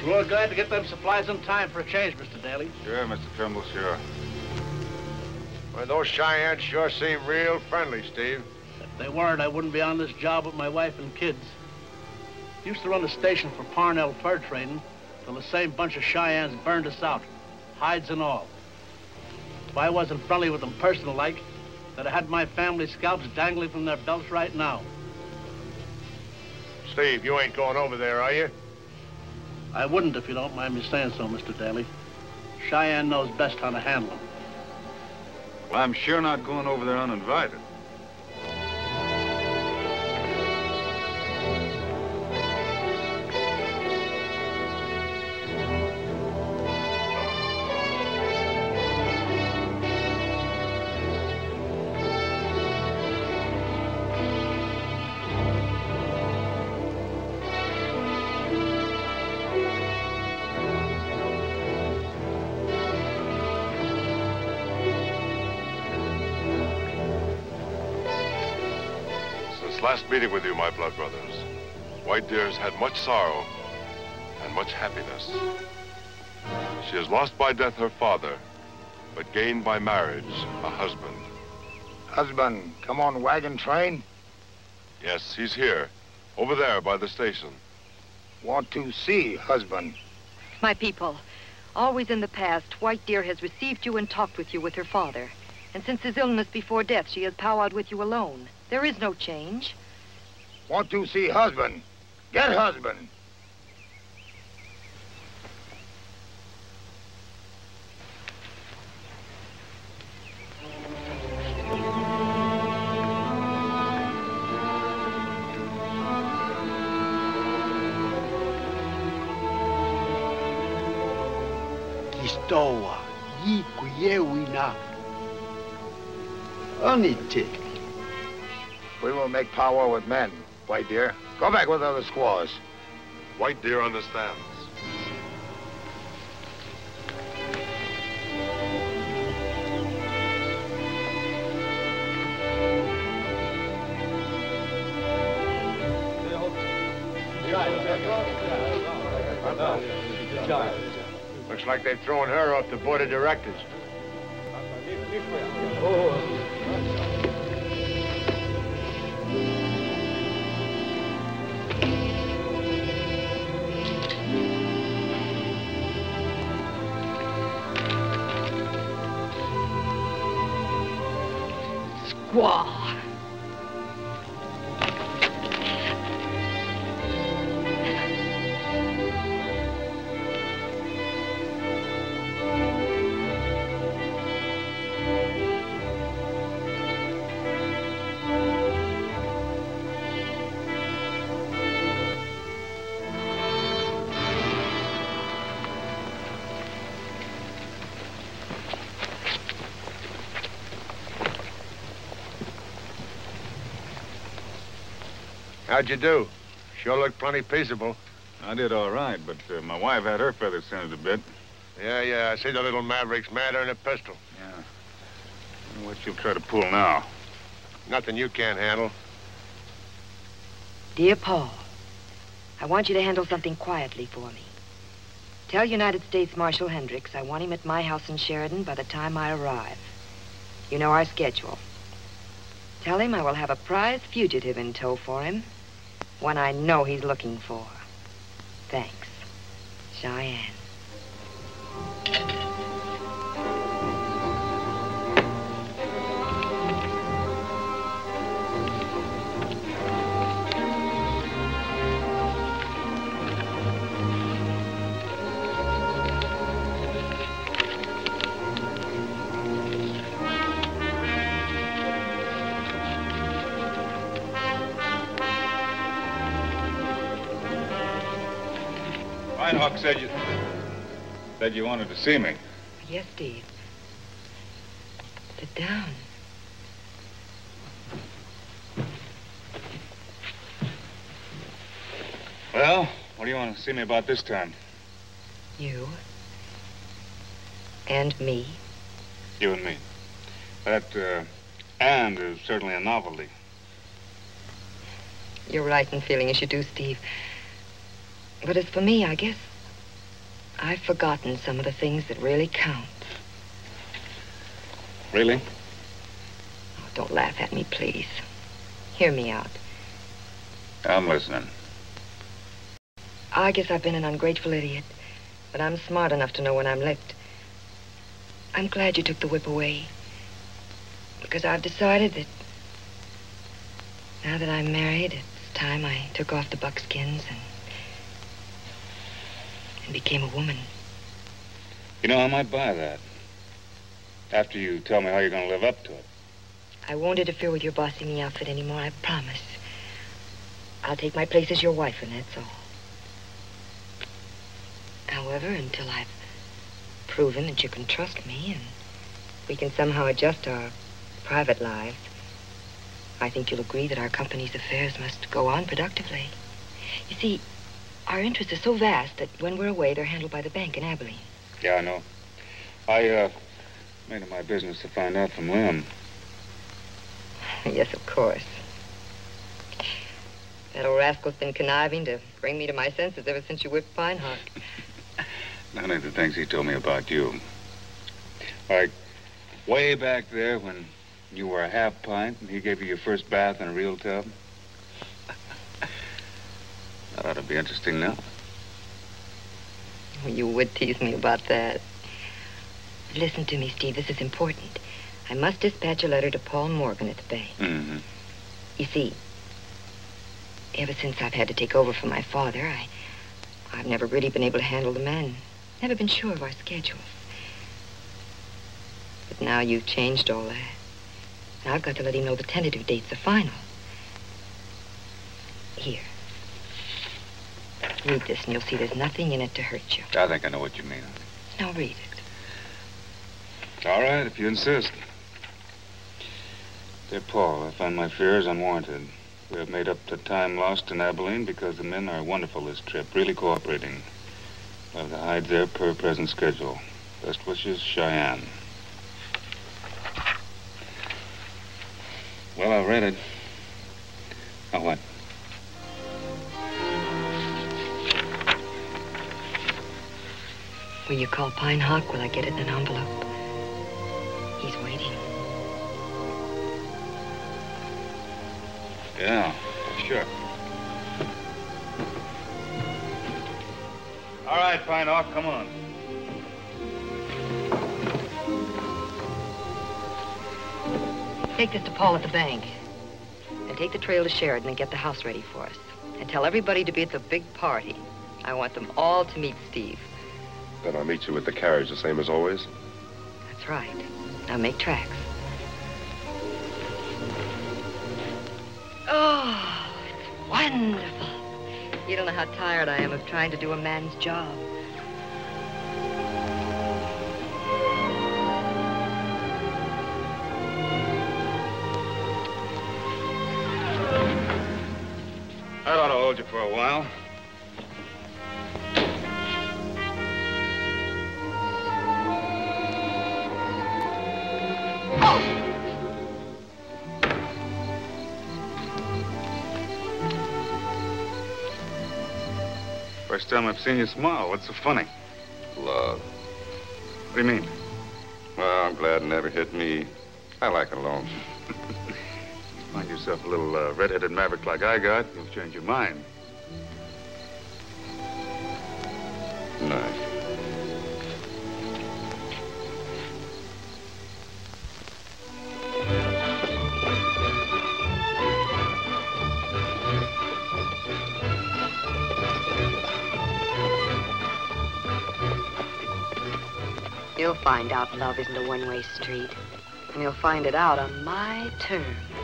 Sure glad to get them supplies in time for a change, Mr. Daly. Sure, Mr. Trimble, sure. Well, those Cheyennes sure seem real friendly, Steve. If they weren't, I wouldn't be on this job with my wife and kids. Used to run a station for Parnell fur trading till the same bunch of Cheyennes burned us out, hides and all. If I wasn't friendly with them personal like, that I had my family scalps dangling from their belts right now. Steve, you ain't going over there, are you? I wouldn't if you don't mind me saying so, Mr. Daly. Cheyenne knows best how to handle them. Well, I'm sure not going over there uninvited. Since last meeting with you, my blood brothers, White Deer has had much sorrow and much happiness. She has lost by death her father, but gained by marriage a husband. Husband, come on wagon train. Yes, he's here, over there by the station. Want to see husband. My people, always in the past, White Deer has received you and talked with you with her father. And since his illness before death, she has powwowed with you alone. There is no change. Want to see husband. Get husband. Kistoa, yiku yewina. Onite. We will make powwow with men, White Deer. Go back with other squaws. White Deer understands. Looks like they've thrown her off the board of directors. Oh, 哇。How'd you do? Sure looked plenty peaceable. I did all right, but uh, my wife had her feathers scented a bit. Yeah, yeah, I see the little maverick's madder than a pistol. Yeah. What she'll try to pull now. Nothing you can't handle. Dear Paul, I want you to handle something quietly for me. Tell United States Marshal Hendricks I want him at my house in Sheridan by the time I arrive. You know our schedule. Tell him I will have a prize fugitive in tow for him. One I know he's looking for. Thanks. Cheyenne. Said you said you wanted to see me. Yes, Steve. Sit down. Well, what do you want to see me about this time? You? And me. You and me. That, uh, and is certainly a novelty. You're right in feeling as you do, Steve. But as for me, I guess I've forgotten some of the things that really count. Really? Oh, don't laugh at me, please. Hear me out. I'm listening. I guess I've been an ungrateful idiot, but I'm smart enough to know when I'm licked. I'm glad you took the whip away, because I've decided that now that I'm married, it's time I took off the buckskins and and became a woman. You know, I might buy that. After you tell me how you're going to live up to it. I won't interfere with your bossing the outfit anymore, I promise. I'll take my place as your wife, and that's all. However, until I've proven that you can trust me and we can somehow adjust our private lives, I think you'll agree that our company's affairs must go on productively. You see, our interests are so vast that when we're away, they're handled by the bank in Abilene. Yeah, I know. I, uh, made it my business to find out from Lem. [laughs] yes, of course. That old rascal's been conniving to bring me to my senses ever since you whipped Pine Hawk. [laughs] None of the things he told me about you. Like, way back there when you were a half pint and he gave you your first bath in a real tub. That ought to be interesting now. Oh, you would tease me about that. Listen to me, Steve. This is important. I must dispatch a letter to Paul Morgan at the bank. Mm-hmm. You see, ever since I've had to take over for my father, I, I've never really been able to handle the men. Never been sure of our schedules. But now you've changed all that. Now I've got to let him know the tentative date's the final. Here. Read this, and you'll see there's nothing in it to hurt you. I think I know what you mean. Now read it. All right, if you insist. Dear Paul, I find my fears unwarranted. We have made up the time lost in Abilene because the men are wonderful this trip, really cooperating. We'll have to hide there per present schedule. Best wishes, Cheyenne. Well, I've read it. Now what? Will you call Pine Hawk? Will I get it in an envelope? He's waiting. Yeah, sure. All right, Pine Hawk, come on. Take this to Paul at the bank. And take the trail to Sheridan and get the house ready for us. And tell everybody to be at the big party. I want them all to meet Steve. Then I'll meet you with the carriage, the same as always. That's right. Now make tracks. Oh, it's wonderful. You don't know how tired I am of trying to do a man's job. That ought to hold you for a while. First time I've seen you smile. What's so funny? Love. What do you mean? Well, I'm glad it never hit me. I like it alone. [laughs] Find yourself a little uh, red-headed maverick like I got, you'll change your mind. Nice. Find out love isn't a one-way street. And you'll find it out on my terms.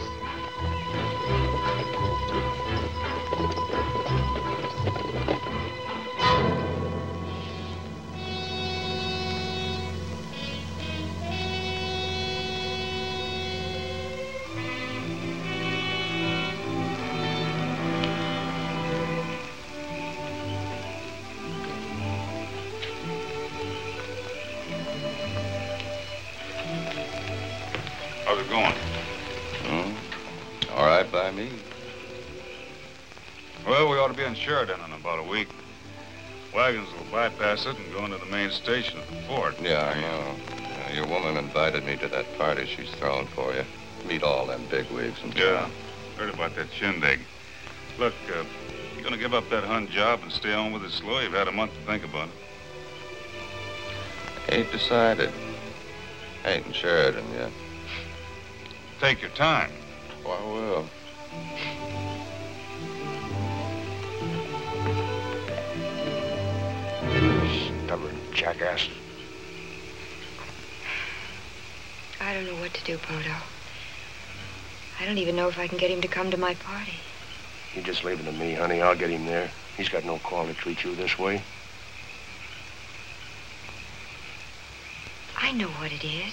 It and going to the main station at the fort. Yeah, I know. Uh, your woman invited me to that party she's throwing for you. Meet all them bigwigs and Yeah, heard about that shindig. Look, uh, you gonna give up that Hun job and stay on with it slow? You've had a month to think about it. Ain't decided. Ain't in Sheridan yet. Take your time. Oh, I will. Jackass. I don't know what to do, Poto. I don't even know if I can get him to come to my party. You just leave it to me, honey. I'll get him there. He's got no call to treat you this way. I know what it is.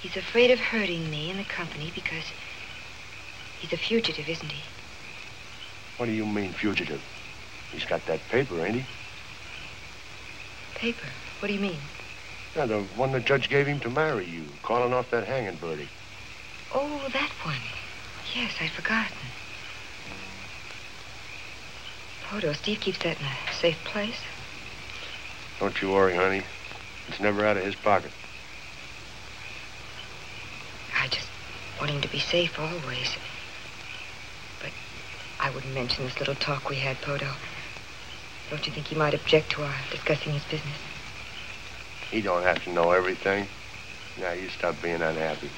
He's afraid of hurting me and the company because he's a fugitive, isn't he? What do you mean, fugitive? He's got that paper, ain't he? Paper? What do you mean? Yeah, the one the judge gave him to marry you, calling off that hanging birdie. Oh, that one. Yes, I'd forgotten. Poto, Steve keeps that in a safe place. Don't you worry, honey. It's never out of his pocket. I just want him to be safe always. But I wouldn't mention this little talk we had, Poto. Don't you think he might object to our discussing his business? He don't have to know everything. Now you stop being unhappy.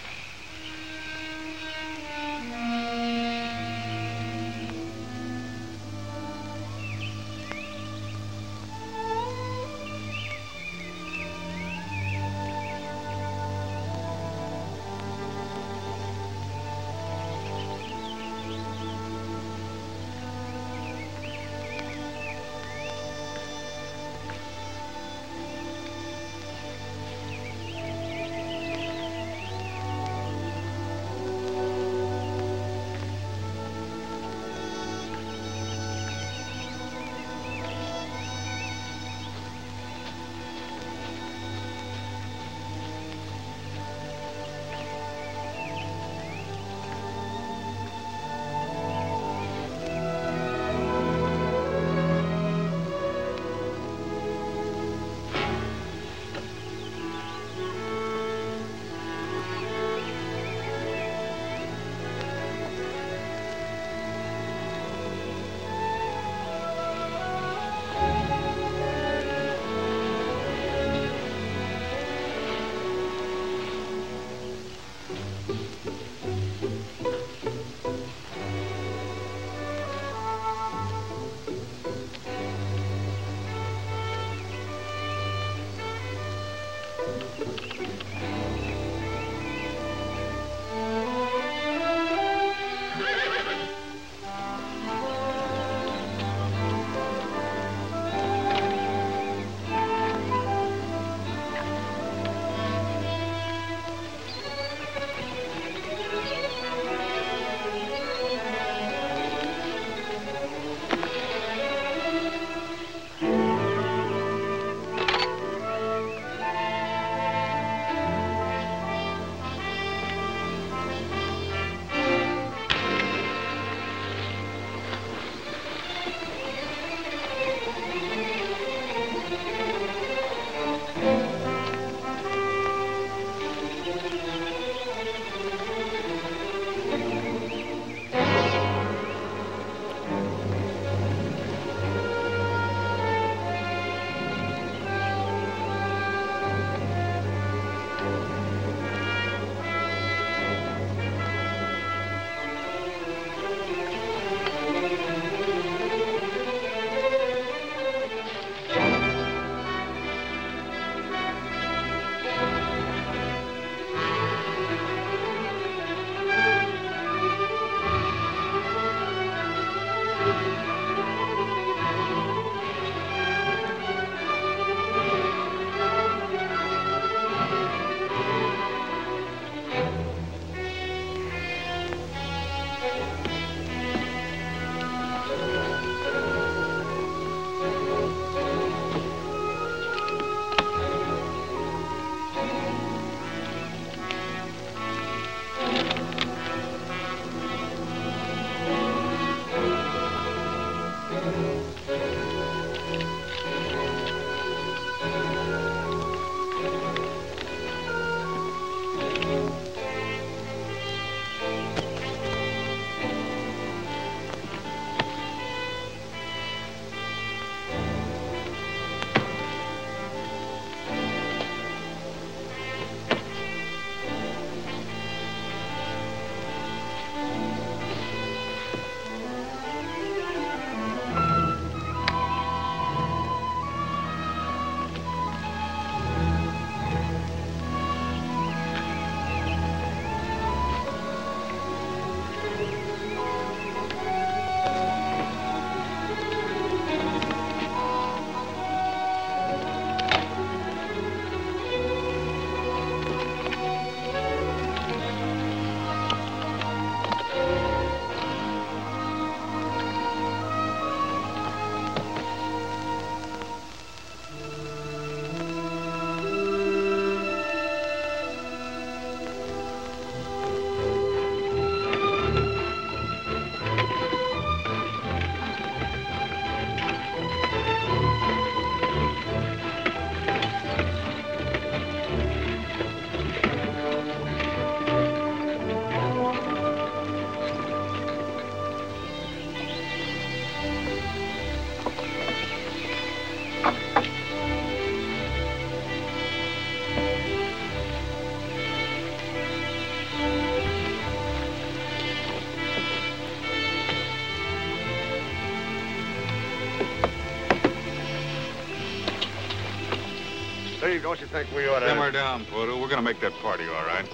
Don't you think we ought to... Simmer down, Poto. We're gonna make that party, all right.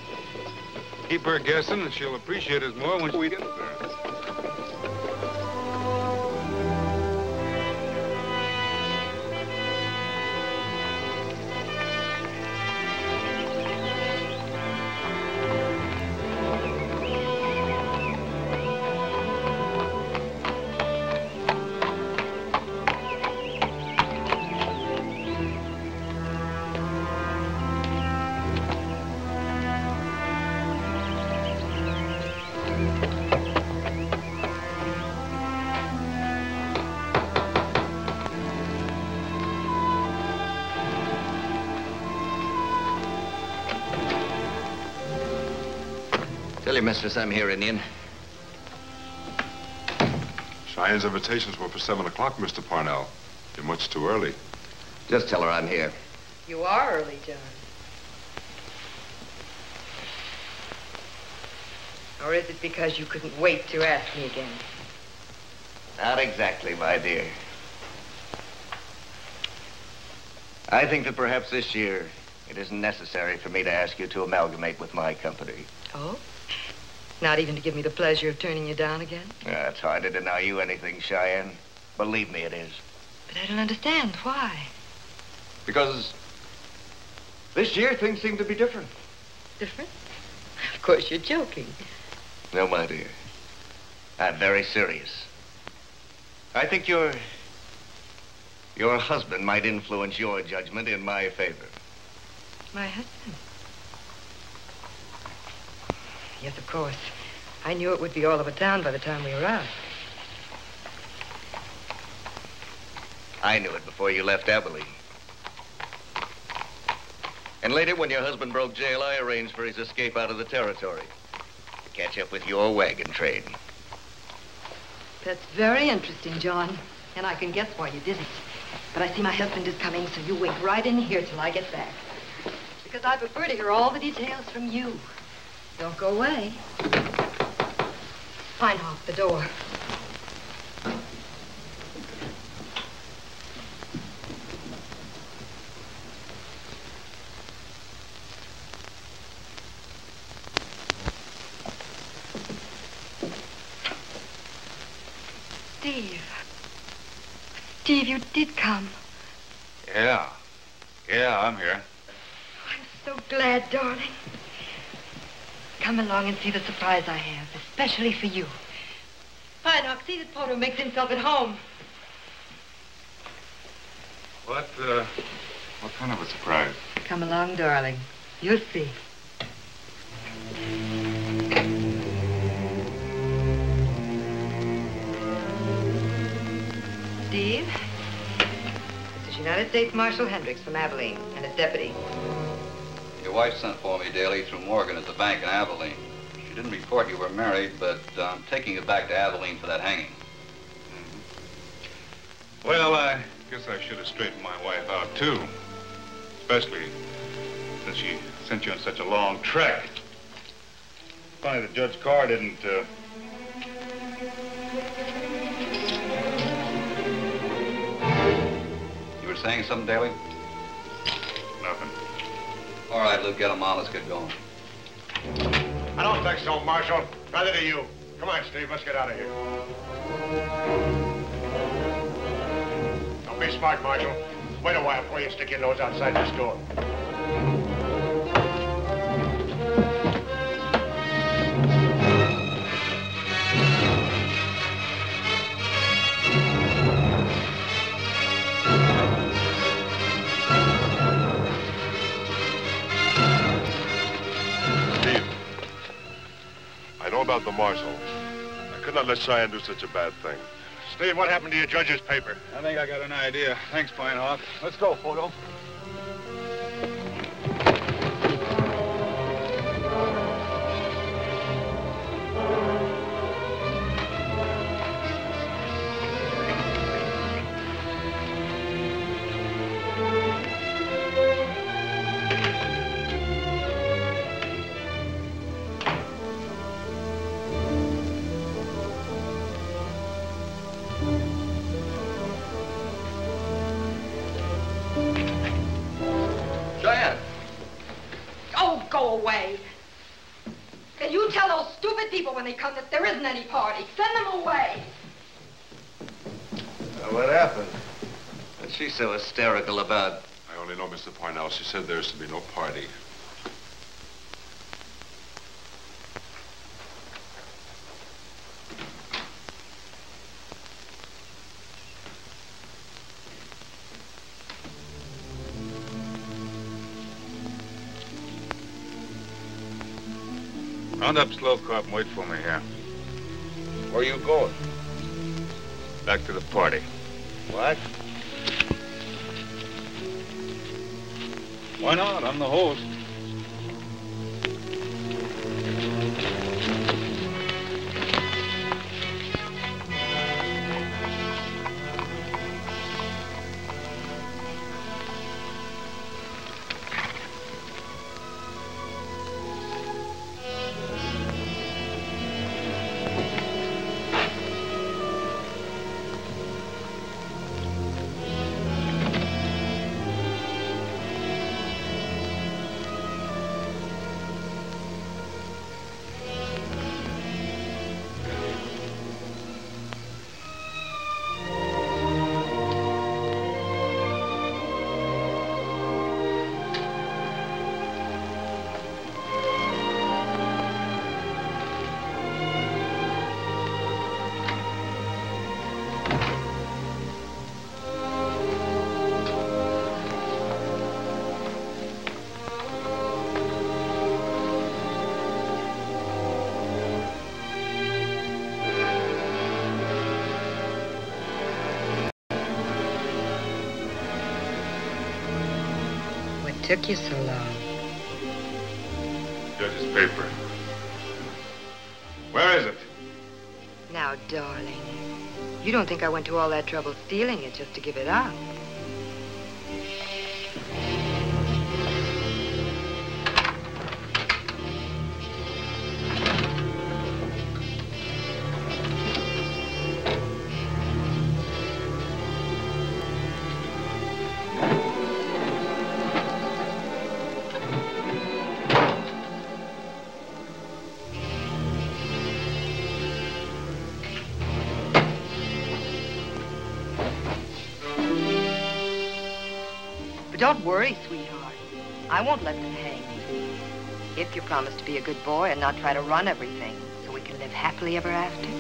Keep her guessing, and she'll appreciate us more when we get there. Mistress I'm here, Indian. Cheyenne's invitations were for 7 o'clock, Mr. Parnell. You're much too early. Just tell her I'm here. You are early, John. Or is it because you couldn't wait to ask me again? Not exactly, my dear. I think that perhaps this year it isn't necessary for me to ask you to amalgamate with my company. Not even to give me the pleasure of turning you down again? Yeah, it's hard to deny you anything, Cheyenne. Believe me, it is. But I don't understand. Why? Because this year things seem to be different. Different? Of course, you're joking. No, my dear. I'm very serious. I think your your husband might influence your judgment in my favor. My husband? Yes, of course. I knew it would be all over town by the time we arrived. I knew it before you left Abilene. And later, when your husband broke jail, I arranged for his escape out of the territory to catch up with your wagon train. That's very interesting, John. And I can guess why you did it. But I see my husband is coming, so you wait right in here till I get back. Because I prefer to hear all the details from you. Don't go away. Feinhoff, the door. Steve. Steve, you did come. Yeah. Yeah, I'm here. So glad, darling. Come along and see the surprise I have, especially for you. Feinhoff, see that Poto makes himself at home. What, uh, what kind of a surprise? Come along, darling. You'll see. Steve, this is United States Marshal Hendricks from Abilene and his deputy. Your wife sent for me daily through Morgan at the bank in Abilene. She didn't report you were married, but I'm taking you back to Abilene for that hanging. Well, I guess I should have straightened my wife out, too. Especially since she sent you on such a long trek. Funny that Judge Carr didn't, uh... You were saying something, Daly? Nothing. All right, Luke, get him on. Let's get going. I don't think so, Marshal. Neither do you. Come on, Steve. Let's get out of here. Don't be smart, Marshal. Wait a while before you stick your nose outside this door. About the marshal. I could not let Cheyenne do such a bad thing. Steve, what happened to your judge's paper? I think I got an idea. Thanks, Feinhoff. Let's go, Poto. Hysterical about? I only know Mr. Parnell. She said there's to be no party. Round up Slow Cop and wait for me here. Where are you going? Back to the party. What? Why not? I'm the host. Took you so long? Judge's paper. Where is it? Now, darling, you don't think I went to all that trouble stealing it just to give it up? I won't let them hang. If you promise to be a good boy and not try to run everything, so we can live happily ever after.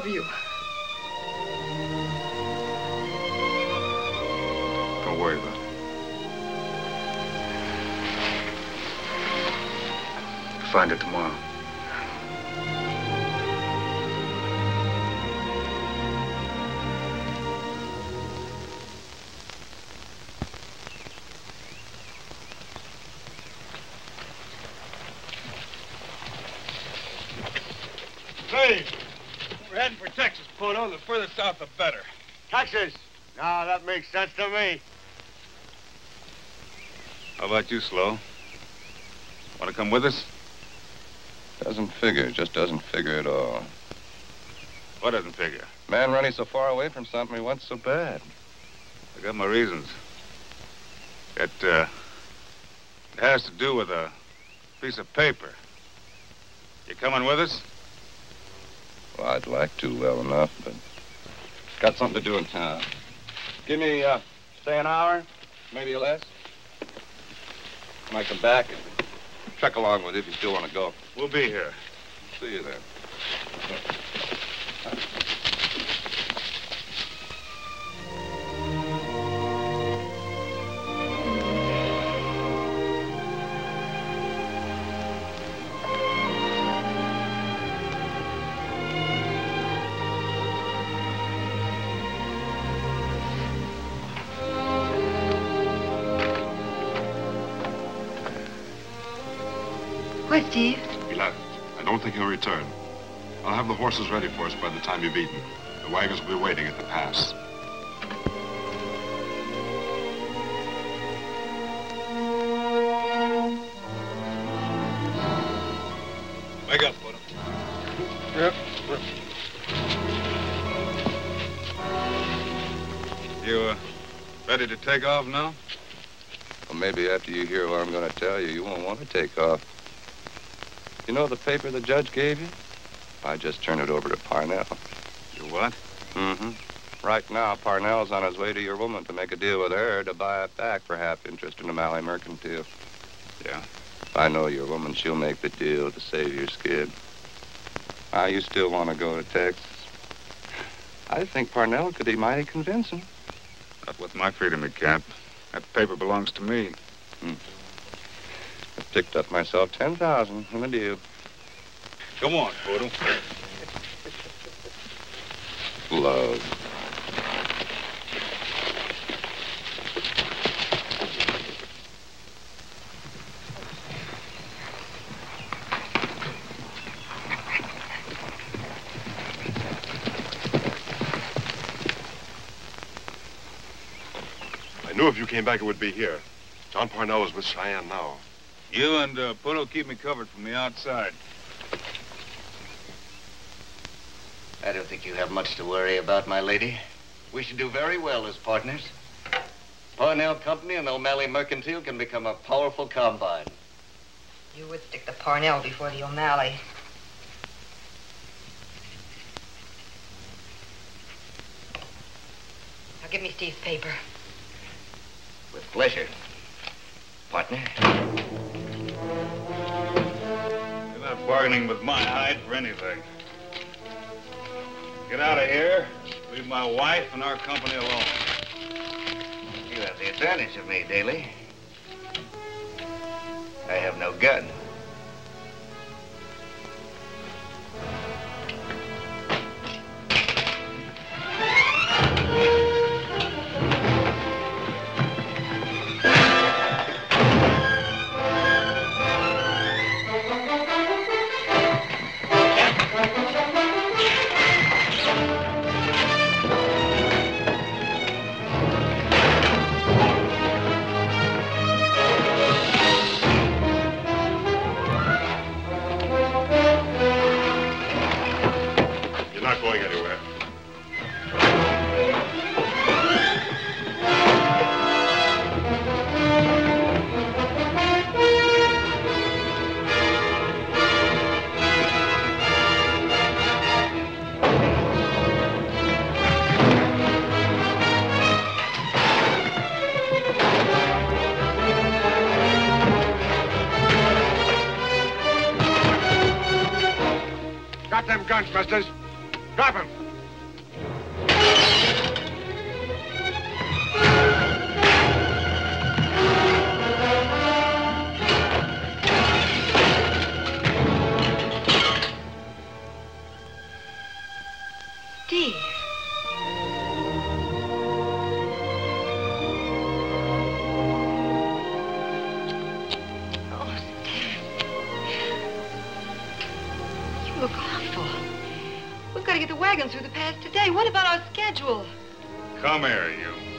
Love you. Don't worry about it. Find it tomorrow. Say, we're heading for Texas, Poto. The further south, the better. Texas? No, that makes sense to me. How about you, Slow? Want to come with us? Doesn't figure. Just doesn't figure at all. What doesn't figure? Man running so far away from something he wants so bad. I got my reasons. It, uh, it has to do with a piece of paper. You coming with us? Well, I'd like to well enough, but got something to do in town. Give me, uh, say an hour, maybe less. Might come back and truck along with you if you still want to go. We'll be here. See you then. Return. I'll have the horses ready for us by the time you've eaten. The wagons will be waiting at the pass. Wake up, Buddha. Yep. You, uh, ready to take off now? Well, maybe after you hear what I'm going to tell you, you won't want to take off. You know the paper the judge gave you? I just turned it over to Parnell. You what? Mm-hmm. Right now, Parnell's on his way to your woman to make a deal with her to buy it back for half interest in the Malley Mercantile. Yeah? If I know your woman, she'll make the deal to save your skid. Ah, you still want to go to Texas? I think Parnell could be mighty convincing. Not with my freedom, Cap. That paper belongs to me. Hmm. I picked up myself 10000 in the deal. Come on, Boodle. Love. I knew if you came back, it would be here. John Parnell is with Cheyenne now. You and uh, Poto keep me covered from the outside. I don't think you have much to worry about, my lady. We should do very well as partners. Parnell Company and O'Malley Mercantile can become a powerful combine. You would stick the Parnell before the O'Malley. Now give me Steve's paper. With pleasure. Partner. Bargaining with my hide for anything. Get out of here. Leave my wife and our company alone. You have the advantage of me, Daly. I have no gun. Wagons through the pass today. What about our schedule? Come here, you.